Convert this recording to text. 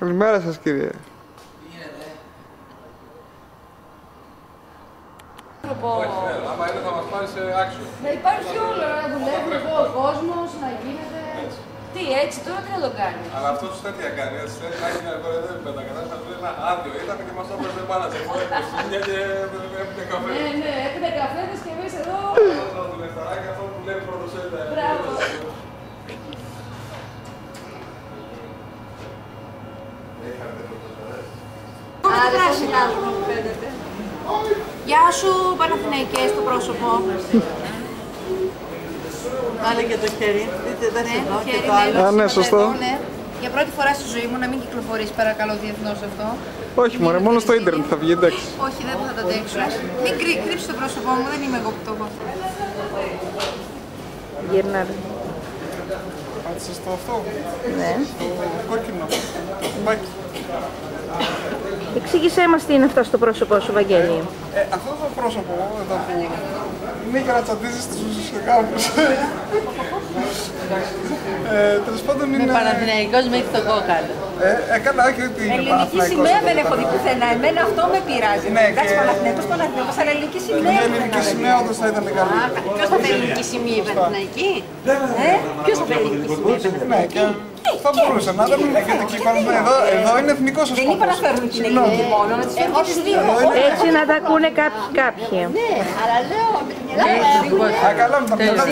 Καλημέρα σας κύριε. Όχι, ναι, άμα είναι θα μας πάρει σε άξιο. Να υπάρχει όλο, να δουλεύει εδώ ο κόσμος, να γίνεται. Τι, έτσι τώρα τι να το κάνει; Αλλά αυτός τους τέτοια κάνει, έτσι θέλει να έχει μια κορεδεύει με τα κατάσταση, αυτό ένα άδειο ήταν και μας έπαιρνε πάνω σε μόνο και και έπαιρνε καφέ. Ναι, ναι, έπαιρνε καφέδε και εμείς εδώ. Αυτός το λεφταράκι, αυτός που λέει πρωτοσέλιδα. Μπράβο. Γεια σου, Παναθηναϊκές στο πρόσωπο. Βάλε και το χέρι. Δείτε, δεν Ναι, εδώ το και χέρι, το ναι, άλλο. Α, ναι, σήμερα σωστό. εδώ, ναι. Για πρώτη φορά στη ζωή μου να μην κυκλοφορείς παρακαλώ διεθνώς αυτό. Όχι μωρέ, μόνο στο ίντερνετ θα βγει, εντάξει. Όχι, δεν θα το αντέξω. Μην κρύ- κρύψεις το πρόσωπό μου, δεν είμαι εγώ που το έχω. Γυρνάρε. Πάτησε στο αυτό, Ναι. το κόκκινο, το κουμπάκι. Εξήγησέ μας τι είναι αυτό στο πρόσωπό σου, Βαγγέλη. Ε, αυτό το πρόσωπο εδώ που είναι για να τσαντίζεις τους ουσιαστικούς. ε, τέλος πάντων Με είναι... Παναθηναϊκός μέχρι το κόκαλο. Ε, ε, καλά, όχι ότι είναι Ελληνική Παναθηναϊκός σημαία εδώ δεν έχω πέρα. δει πουθενά. Εμένα αυτό με πειράζει. Ναι, Εντάξει, και- Παναθηναϊκός, Παναθηναϊκός, αλλά ελληνική σημαία. Μια πουθενά ελληνική δεν σημαία όντως θα ήταν καλή. Ποιος θα θέλει ελληνική σημεία, η Παναθηναϊκή. Ε, ποιος θα θέλει ελληνική σημαία. η Ναι, Παναθηναϊκή; και θα μπορούσε να δεν είναι γιατί εκεί πάνω εδώ, εδώ είναι εθνικός ο Δεν είπα να σκοπός. φέρουν την ελληνική μόνο, να τις φέρουν και τις δύο. Έτσι να τα ακούνε κάποιοι. κάποιοι. Ναι, αλλά λέω, Α, καλά, με τα παιδιά